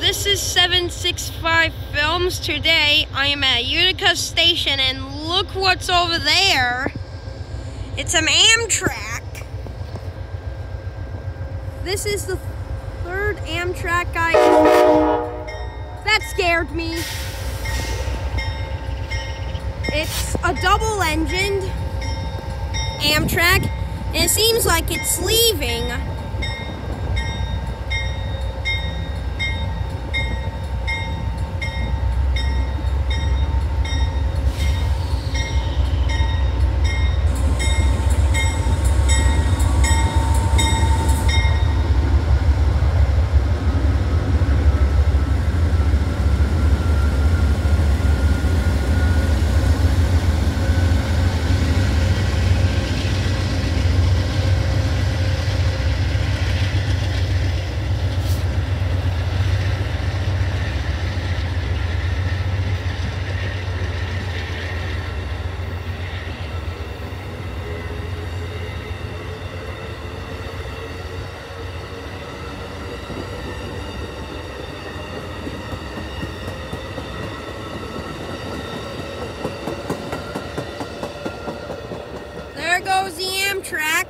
this is 765 Films. Today I am at Utica Station and look what's over there. It's an Amtrak. This is the third Amtrak I... That scared me. It's a double-engined Amtrak and it seems like it's leaving. There goes the Amtrak.